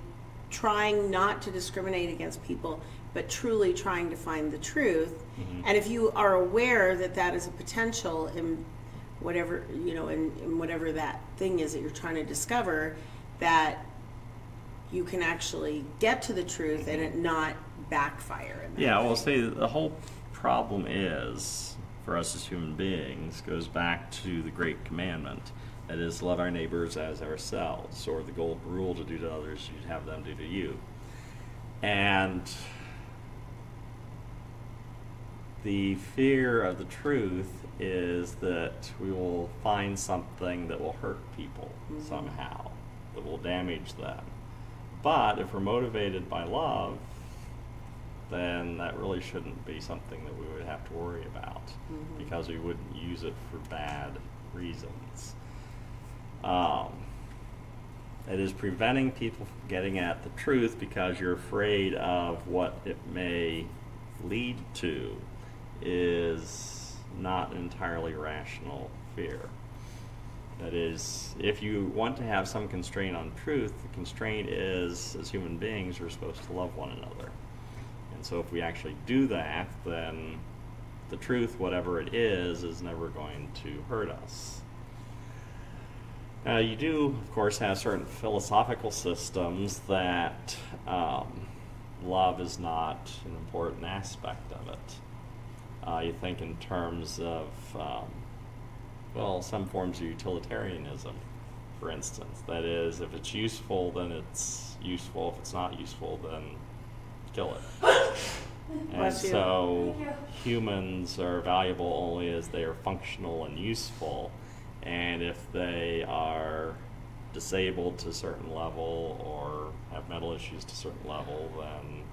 trying not to discriminate against people, but truly trying to find the truth, Mm-hmm. and if you are aware that that is a potential in whatever you know in, in whatever that thing is that you're trying to discover, that you can actually get to the truth and it not backfire. In that Yeah, well, see, the whole problem is, for us as human beings, goes back to the great commandment. That is, love our neighbors as ourselves, or the golden rule to do to others, you'd have them do to you. And the fear of the truth is that we will find something that will hurt people somehow, that will damage them. But if we're motivated by love, then that really shouldn't be something that we would have to worry about because we wouldn't use it for bad reasons. Um, it is preventing people from getting at the truth because you're afraid of what it may lead to is not entirely rational fear. That is, if you want to have some constraint on truth, the constraint is, as human beings, we're supposed to love one another. And so if we actually do that, then the truth, whatever it is, is never going to hurt us. Now, you do, of course, have certain philosophical systems that um, love is not an important aspect of it. Uh, you think in terms of, um, well, some forms of utilitarianism, for instance. That is, if it's useful, then it's useful. If it's not useful, then kill it. And so humans are valuable only as they are functional and useful. And if they are disabled to a certain level or have mental issues to a certain level, then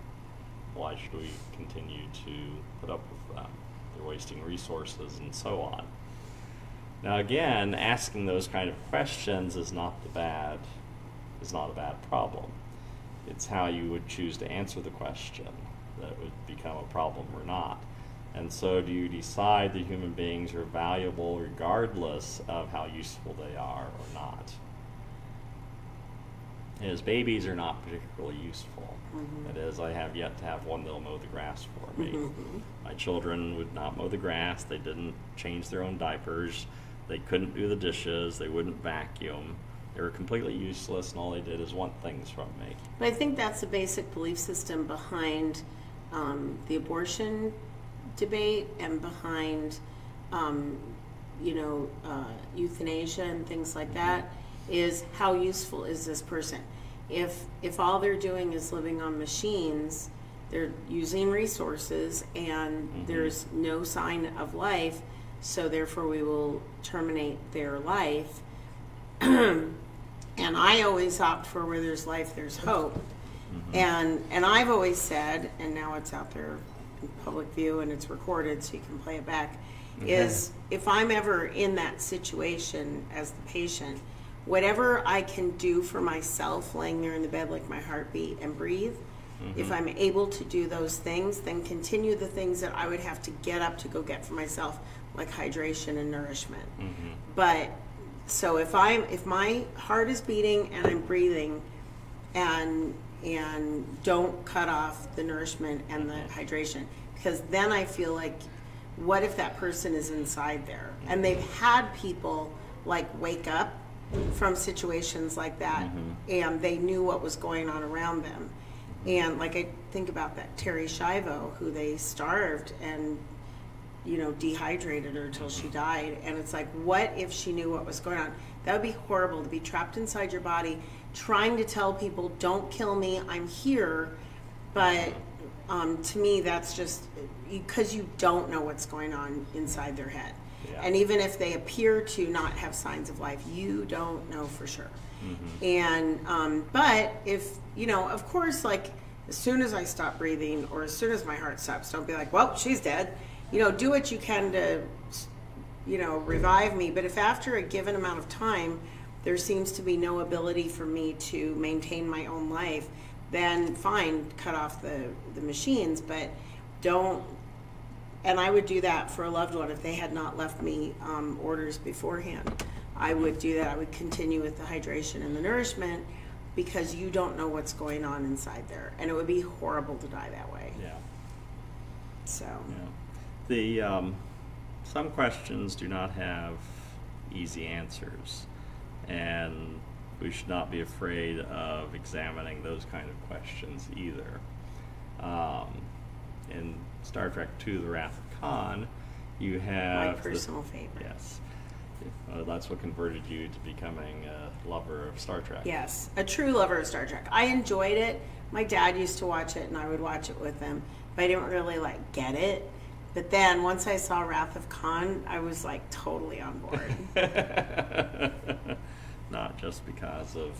why should we continue to put up with them? They're wasting resources and so on. Now again, asking those kind of questions is not the bad is not a bad problem. It's how you would choose to answer the question that would become a problem or not. And so do you decide that human beings are valuable regardless of how useful they are or not? As babies are not particularly useful. That is, I have yet to have one that'll mow the grass for me. My children would not mow the grass. They didn't change their own diapers. They couldn't do the dishes. They wouldn't vacuum. They were completely useless, and all they did is want things from me. But I think that's the basic belief system behind um, the abortion debate and behind, um, you know, uh, euthanasia and things like that. Is how useful is this person? If if all they're doing is living on machines, they're using resources, and Mhm. there's no sign of life, so therefore we will terminate their life. and I always opt for where there's life, there's hope. And and I've always said, and now it's out there in public view and it's recorded, so you can play it back. Is if I'm ever in that situation as the patient, whatever I can do for myself, laying there in the bed, like my heartbeat and breathe. If mm-hmm. I'm able to do those things, then continue the things that I would have to get up to go get for myself, like hydration and nourishment. Mm-hmm. But so if I'm if my heart is beating and I'm breathing and and don't cut off the nourishment and the mm-hmm. hydration because then I feel like what if that person is inside there and they've had people like wake up from situations like that and they knew what was going on around them and like I think about that Terri Schiavo who they starved and you know, dehydrated her till she died. And it's like, what if she knew what was going on? That would be horrible to be trapped inside your body, trying to tell people, don't kill me, I'm here. But um, to me, that's just because you don't know what's going on inside their head. Yeah. And even if they appear to not have signs of life, you don't know for sure. And, um, but if, you know, of course, like, as soon as I stop breathing or as soon as my heart stops, don't be like, well, she's dead. You know, do what you can to, you know, revive me. But if after a given amount of time there seems to be no ability for me to maintain my own life, then fine, cut off the, the machines. But don't, and I would do that for a loved one if they had not left me um, orders beforehand. I would do that. I would continue with the hydration and the nourishment because you don't know what's going on inside there. And it would be horrible to die that way. Yeah. So, Yeah. The um, some questions do not have easy answers, and we should not be afraid of examining those kind of questions either. Um, in Star Trek II: The Wrath of Khan, you have the- personal favorite. Yes, uh, that's what converted you to becoming a lover of Star Trek. yes, a true lover of Star Trek. I enjoyed it. My dad used to watch it and I would watch it with him, but I didn't really like get it. But then once I saw Wrath of Khan, I was like totally on board. Not just because of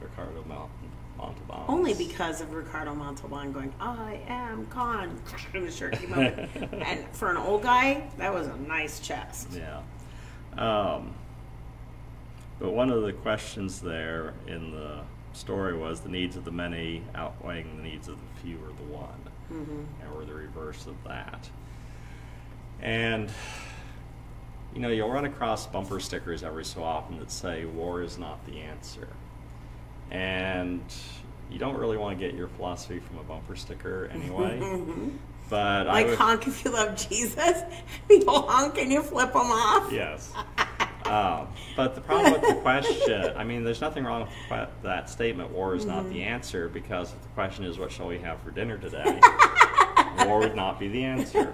Ricardo Mont- Montalban. Only because of Ricardo Montalban going, I am and the shirt came up. and for an old guy, that was a nice chest. Yeah. Um, but one of the questions there in the story was the needs of the many outweighing the needs of the few or the one. And we're the reverse of that. And, you know, you'll run across bumper stickers every so often that say, war is not the answer. And you don't really want to get your philosophy from a bumper sticker anyway. But I Like would, honk if you love Jesus. People honk and you flip them off. Yes. Um, but the problem with the question, I mean, there's nothing wrong with que- that statement, war is not the answer, because if the question is, what shall we have for dinner today? war would not be the answer.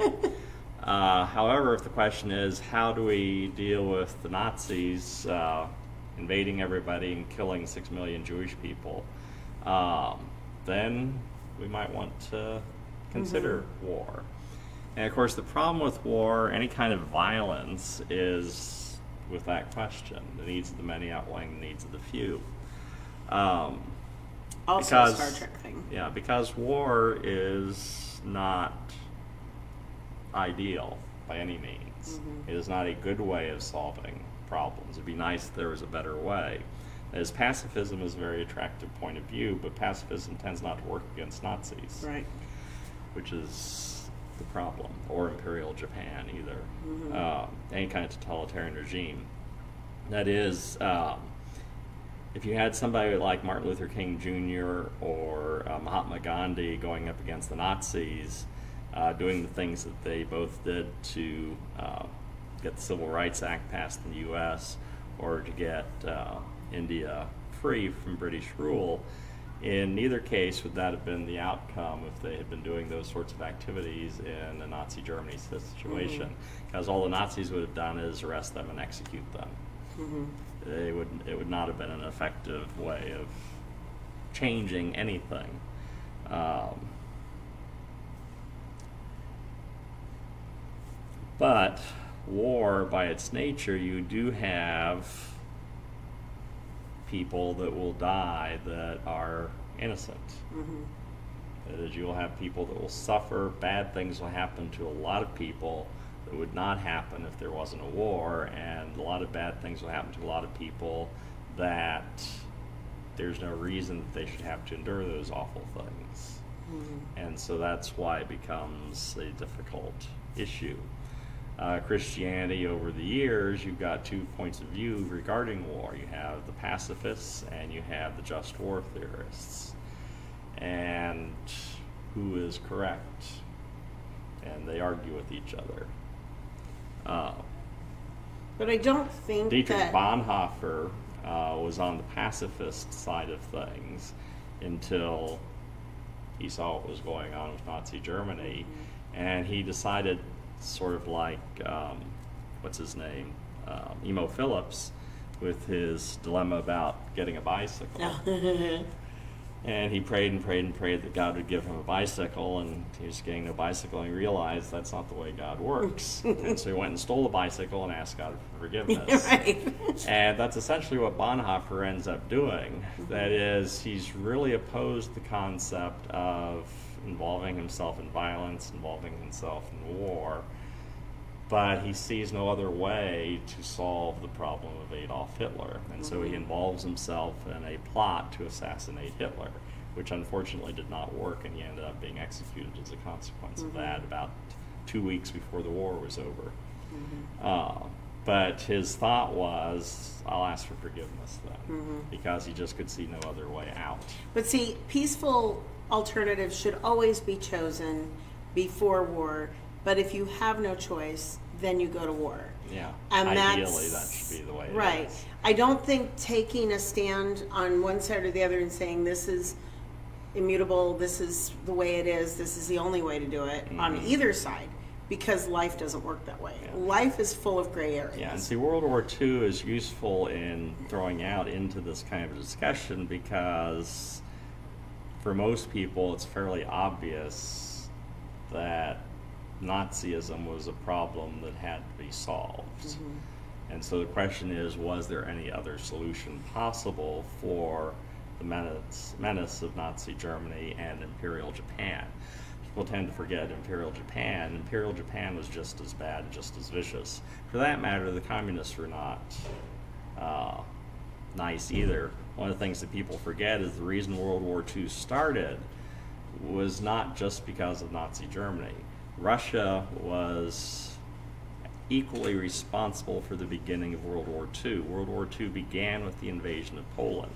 Uh, however, if the question is, how do we deal with the Nazis uh, invading everybody and killing six million Jewish people, um, then we might want to consider war. And of course, the problem with war, any kind of violence, is with that question the needs of the many outweighing the needs of the few. Um, Also a because, Star Trek thing. Yeah, because war is not ideal by any means. It is not a good way of solving problems. It'd be nice if there was a better way. As pacifism is a very attractive point of view, but pacifism tends not to work against Nazis Right. which is the problem, or Imperial Japan either. Um, any kind of totalitarian regime. That is, um, if you had somebody like Martin Luther King Jr. or uh, Mahatma Gandhi going up against the Nazis, uh, doing the things that they both did to uh, get the Civil Rights Act passed in the U.S. or to get uh, India free from British rule, in neither case would that have been the outcome if they had been doing those sorts of activities in a Nazi Germany situation. Because all the Nazis would have done is arrest them and execute them. They would, it would not have been an effective way of changing anything. Um, but war, by its nature, you do have people that will die that are innocent. Mm-hmm. That is, you'll have people that will suffer. Bad things will happen to a lot of people that would not happen if there wasn't a war, and a lot of bad things will happen to a lot of people that there's no reason that they should have to endure those awful things. Mm-hmm. And so that's why it becomes a difficult issue. Uh, Christianity, over the years, you've got two points of view regarding war. You have the pacifists and you have the just war theorists. And who is correct? And they argue with each other. Uh, But I don't think Dietrich that. Bonhoeffer uh, was on the pacifist side of things until he saw what was going on with Nazi Germany, and he decided, sort of like um, what's his name, um, Emo Phillips, with his dilemma about getting a bicycle. And he prayed and prayed and prayed that God would give him a bicycle, and he was getting no bicycle, and he realized that's not the way God works. and so he went and stole the bicycle and asked God for forgiveness. right. And that's essentially what Bonhoeffer ends up doing. That is, he's really opposed the concept of involving himself in violence, involving himself in war, but he sees no other way to solve the problem of Adolf Hitler. And so he mm-hmm. involves himself in a plot to assassinate Hitler, which unfortunately did not work, and he ended up being executed as a consequence of that mm-hmm. about two weeks before the war was over. Mm-hmm. Uh, but his thought was, I'll ask for forgiveness then, because he just could see no other way out. But see, peaceful alternatives should always be chosen before war. But if you have no choice, then you go to war. Yeah, And ideally that should be the way. Right. is. I don't think taking a stand on one side or the other and saying this is immutable, this is the way it is, this is the only way to do it on either side, because life doesn't work that way. Mm-hmm. Yeah. Life is full of gray areas. Yeah, and see, World War II is useful in throwing out into this kind of discussion because for most people it's fairly obvious that Nazism was a problem that had to be solved. And so the question is was there any other solution possible for the menace, menace of Nazi Germany and Imperial Japan. People tend to forget Imperial Japan. Imperial Japan was just as bad, just as vicious. For that matter, the communists were not uh, nice either. One of the things that people forget is the reason World War II started was not just because of Nazi Germany. Russia was equally responsible for the beginning of World War II. World War II began with the invasion of Poland.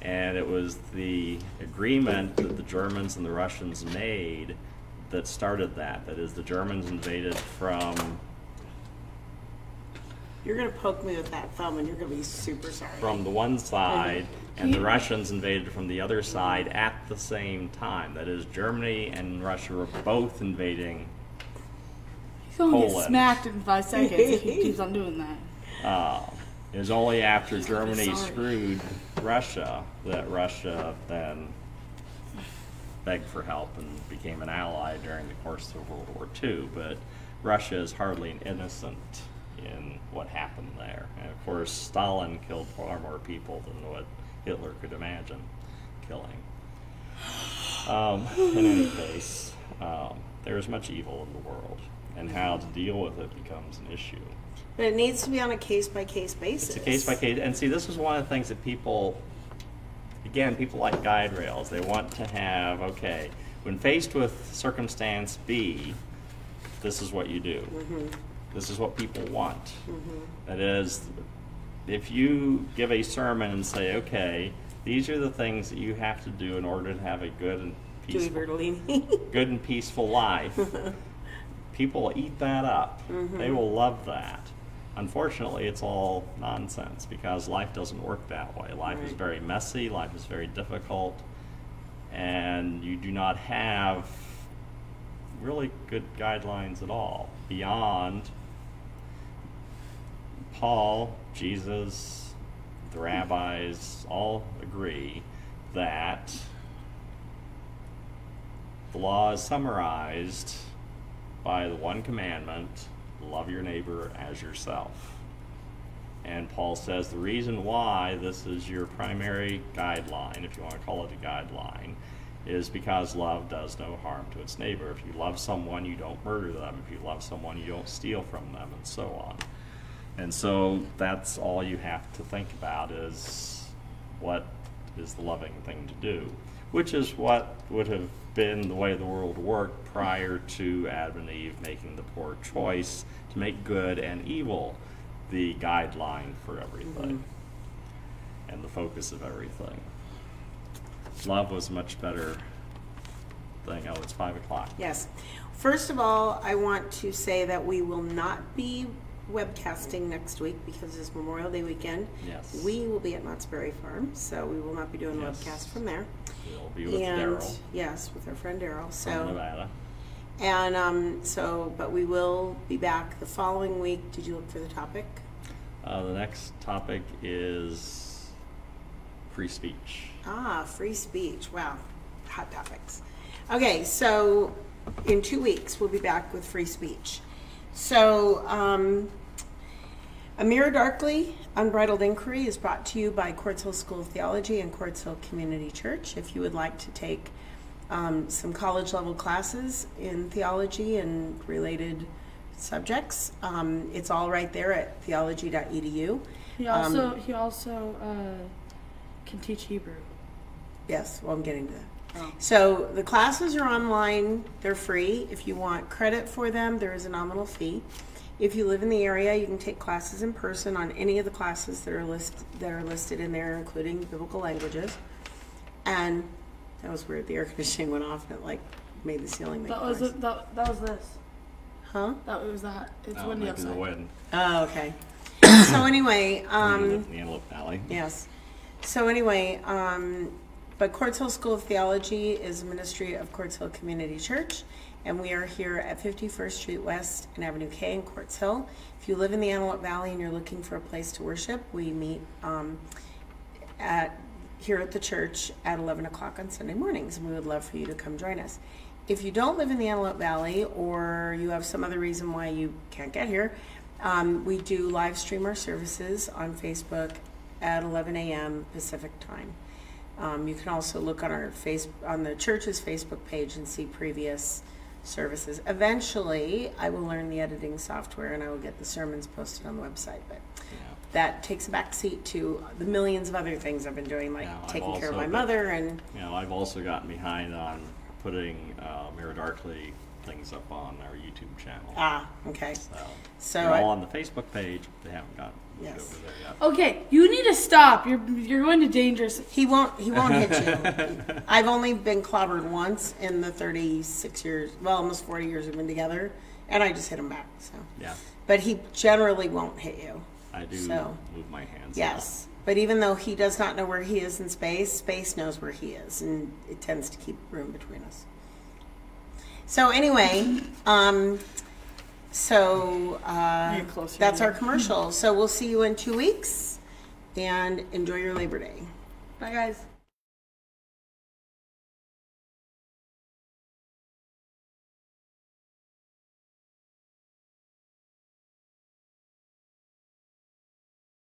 And it was the agreement that the Germans and the Russians made that started that. That is, the Germans invaded from You're gonna poke me with that thumb and you're gonna be super sorry. from the one side and the Russians invaded from the other side at the same time. That is, Germany and Russia were both invading. He's gonna get Poland. smacked in five seconds if he keeps on doing that. Uh, it was only after Germany sorry. screwed Russia that Russia then begged for help and became an ally during the course of World War II. But Russia is hardly an innocent in what happened there. And of course, Stalin killed far more people than what Hitler could imagine killing. Um, in any case, um, there is much evil in the world, and how to deal with it becomes an issue. But it needs to be on a case by case basis. It's a case by case, and see, this is one of the things that people, again, people like guide rails. They want to have, okay, when faced with circumstance B, this is what you do. This is what people want. That is, if you give a sermon and say, okay, these are the things that you have to do in order to have a good and peaceful good and peaceful life, people will eat that up. They will love that. Unfortunately, it's all nonsense because life doesn't work that way. Life is very messy, life is very difficult, and you do not have really good guidelines at all beyond Paul, Jesus, the rabbis all agree that the law is summarized by the one commandment love your neighbor as yourself. And Paul says the reason why this is your primary guideline, if you want to call it a guideline, is because love does no harm to its neighbor. If you love someone, you don't murder them. If you love someone, you don't steal from them, and so on. And so that's all you have to think about is what is the loving thing to do, which is what would have been the way the world worked prior to Adam and Eve making the poor choice to make good and evil the guideline for everything mm-hmm. and the focus of everything. Love was much better thing. Oh, it's five o'clock. Yes. First of all, I want to say that we will not be webcasting next week because it's Memorial Day weekend. Yes. We will be at Knott's Berry Farm, so we will not be doing Yes. webcast from there. We'll be with and Daryl yes, with our friend Daryl. from So Nevada. and um, so, but we will be back the following week. Did you look for the topic? Uh, the next topic is free speech. Ah, free speech. Wow, hot topics. Okay, so in two weeks we'll be back with free speech. So, um, A Mirror Darkly, Unbridled Inquiry is brought to you by Quartz Hill School of Theology and Quartz Hill Community Church. If you would like to take um, some college level classes in theology and related subjects, um, it's all right there at theology.edu. He Um, also he also uh, can teach Hebrew. Yes, well, I'm getting to that. Oh. So the classes are online, they're free. If you want credit for them, there is a nominal fee. If you live in the area, you can take classes in person on any of the classes that are list that are listed in there, including biblical languages. And that was weird. The air conditioning went off and it like made the ceiling make That was noise. it, that, that was this. Huh? That was that. It's Oh, windy making the outside. wind. Oh, okay. so anyway, We um, live in the Antelope Valley. Yes. So anyway, um, but Quartz Hill School of Theology is a ministry of Quartz Hill Community Church, and we are here at 51st Street West and Avenue K in Quartz Hill. If you live in the Antelope Valley and you're looking for a place to worship, we meet um, at here at the church at 11 o'clock on Sunday mornings, and we would love for you to come join us. If you don't live in the Antelope Valley or you have some other reason why you can't get here, um, we do live stream our services on Facebook at 11 a.m. Pacific time. Um, you can also look on our face on the church's Facebook page and see previous services. Eventually, I will learn the editing software and I will get the sermons posted on the website. But Yeah. that takes a back seat to the millions of other things I've been doing, like taking care of my been- mother and You know, I've also gotten behind on putting uh, Mirror Darkly things up on our YouTube channel. ah, okay. So, So they're I- all on the Facebook page, but they haven't gotten Yes. over there yet. Okay, you need to stop. You're you're going to dangerous. He won't. He won't hit you. I've only been clobbered once in the 36 years, well, almost 40 years we've been together, and I just hit him back. So, Yeah, but he generally won't hit you. I do So, move my hands. Yes, but even though he does not know where he is in space, space knows where he is, and it tends to keep room between us. So anyway, um, so uh, that's our commercial. So we'll see you in two weeks, and enjoy your Labor Day. Bye, guys.